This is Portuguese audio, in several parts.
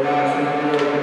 Last number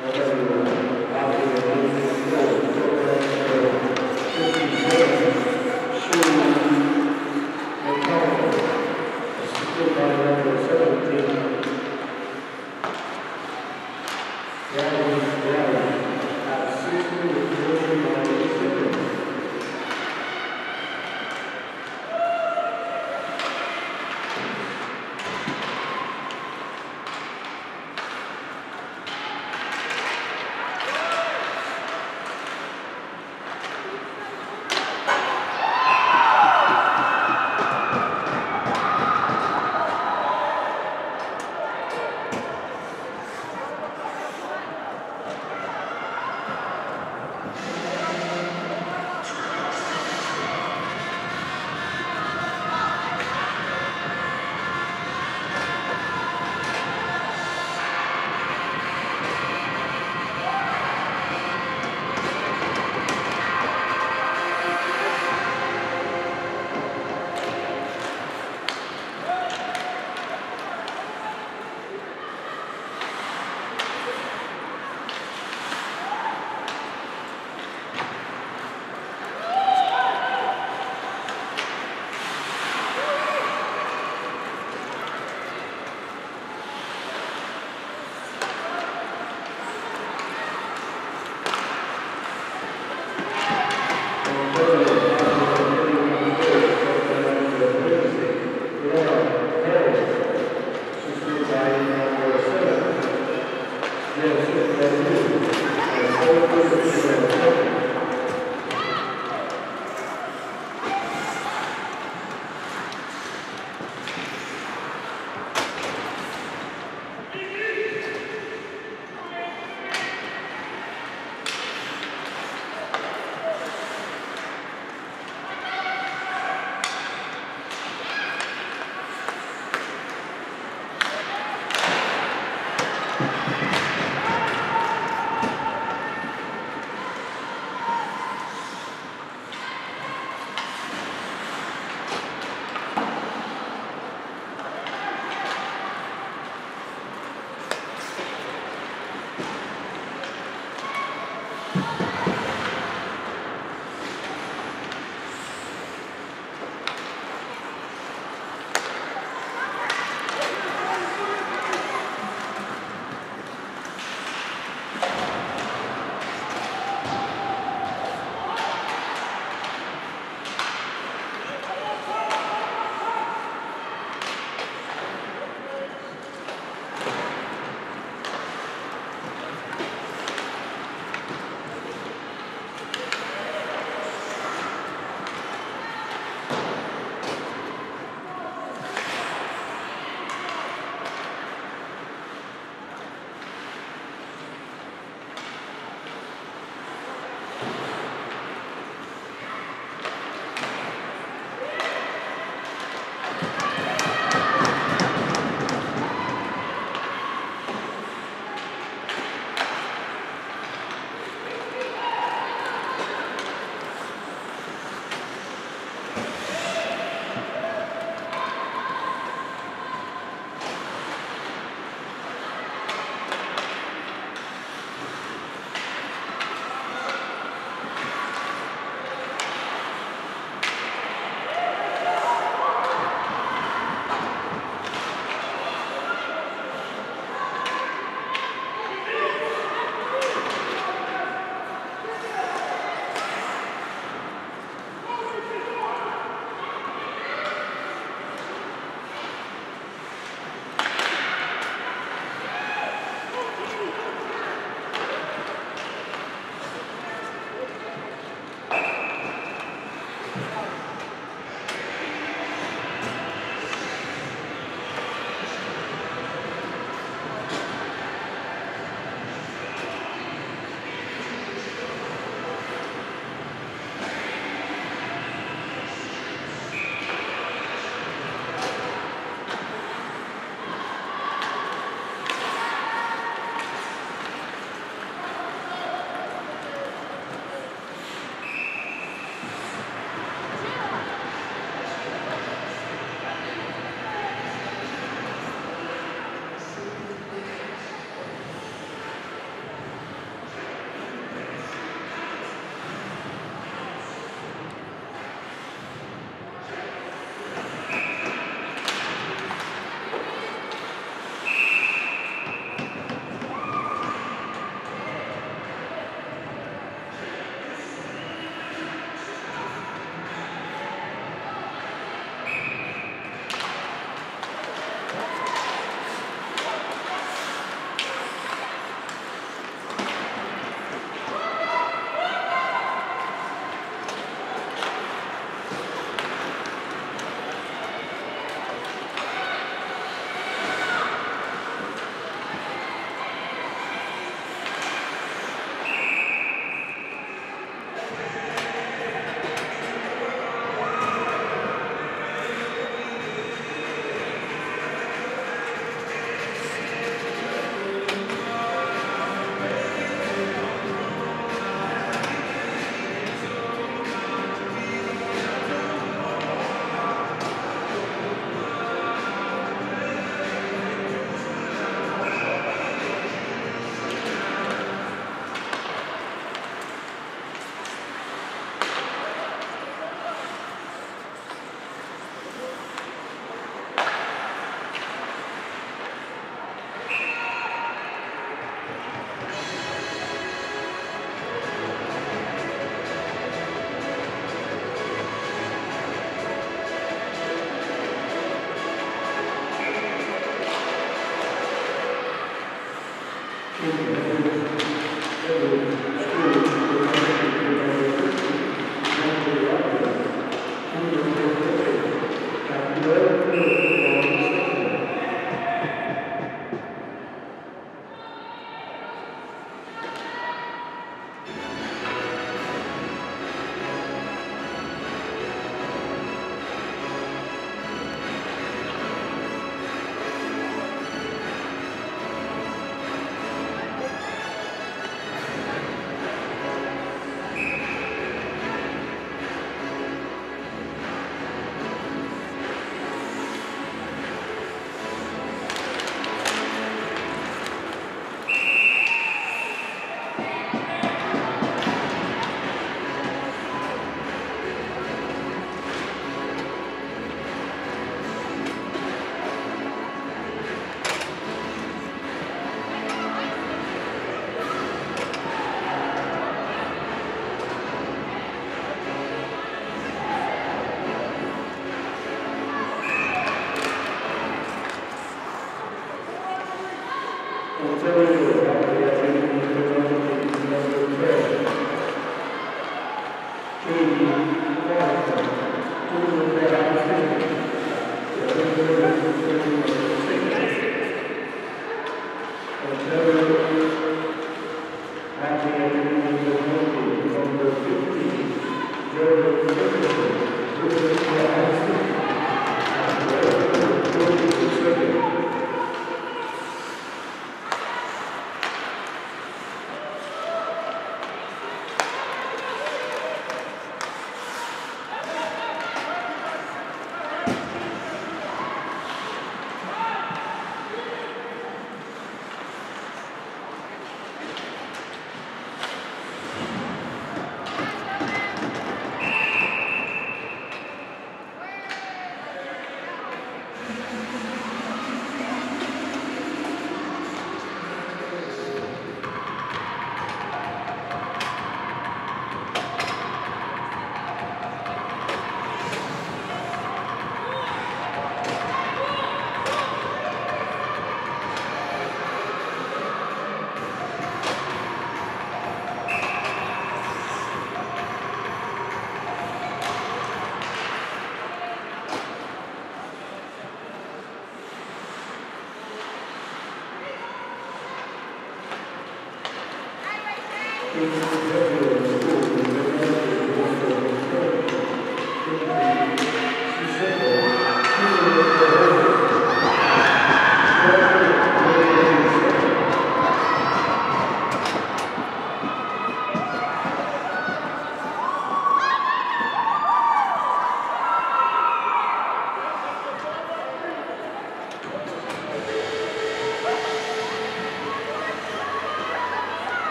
Obrigado.